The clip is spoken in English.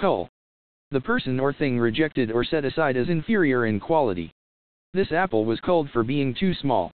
Cull. The person or thing rejected or set aside as inferior in quality. This apple was culled for being too small.